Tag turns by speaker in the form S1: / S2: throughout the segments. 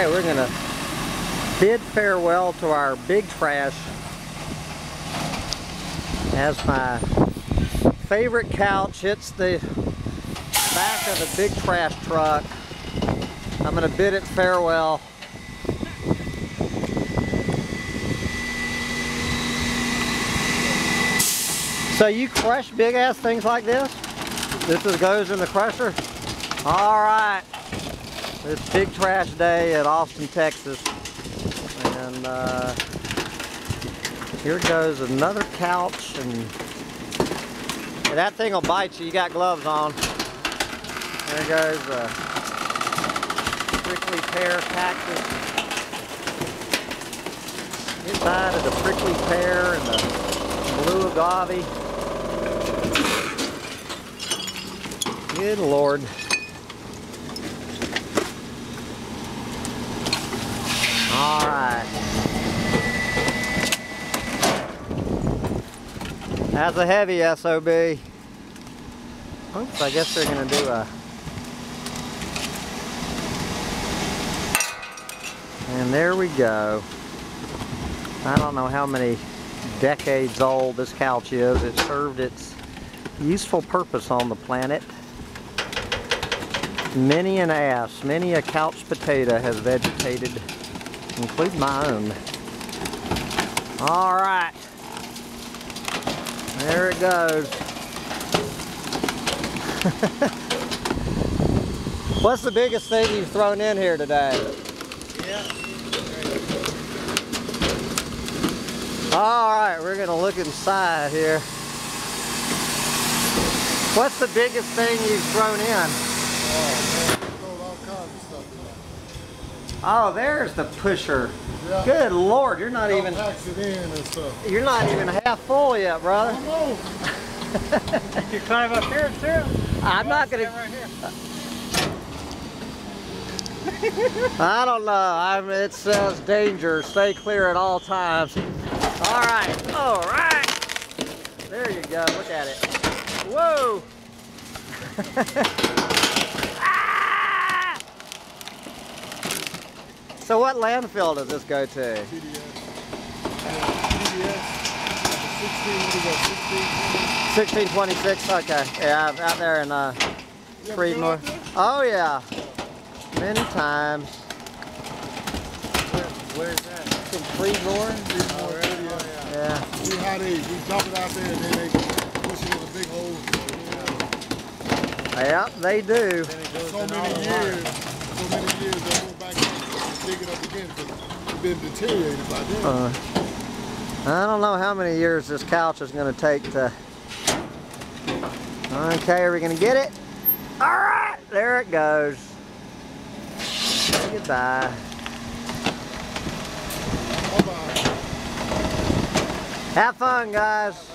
S1: Okay, we're gonna bid farewell to our big trash as my favorite couch hits the back of the big trash truck. I'm gonna bid it farewell. So you crush big ass things like this? This is, goes in the crusher? All right. It's big trash day at Austin, Texas. And uh, here goes another couch and, and that thing will bite you. You got gloves on. There goes a prickly pear cactus. Inside of the prickly pear and the blue agave. Good Lord. All right. That's a heavy SOB. Oops, I guess they're gonna do a... And there we go. I don't know how many decades old this couch is. It served its useful purpose on the planet. Many an ass, many a couch potato has vegetated, including my own. All right. There it goes. What's the biggest thing you've thrown in here today?
S2: Yeah.
S1: All right, we're gonna look inside here. What's the biggest thing you've thrown in?
S2: Oh, man. Throwing all kinds of stuff in there.
S1: Oh, there's the pusher.
S2: Yeah.
S1: Good Lord, you're not even
S2: Packs it in and stuff.
S1: you're not even half full yet, brother.
S3: You can climb up here too.
S1: I'm not gonna.
S3: Right here.
S1: I don't know. I'm, it says danger. Stay clear at all times. All right. All right. There you go. Look at it. Whoa. So what landfill does this go to?
S2: TDS. TDS. 16, what is that,
S1: 1626. Okay. Yeah, out there in uh,
S2: 16? You
S1: Creedmoor. Oh yeah. Many times.
S3: Where, where's that?
S1: In Creedmoor.
S2: Creedmoor, TDS.
S1: Yeah.
S2: See how they, we dump it out there and then they push it in a big hole.
S1: Yep, they do.
S3: Then it goes
S2: So many years, so many years, they go back dig it up again because it's been deteriorated by then.
S1: Uh, I don't know how many years this couch is going to take to... Okay, are we going to get it? All right, there it goes. Goodbye. Have fun, guys.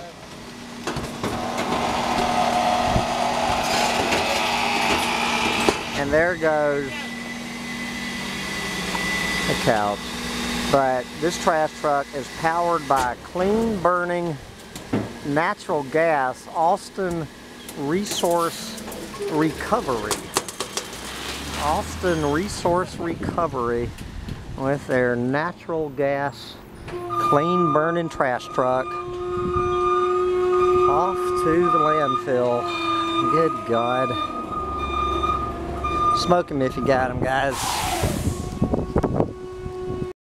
S1: And there goes the couch. But this trash truck is powered by clean burning natural gas Austin Resource Recovery. Austin Resource Recovery with their natural gas clean burning trash truck off to the landfill. Good God. Smoke 'em if you got 'em, guys.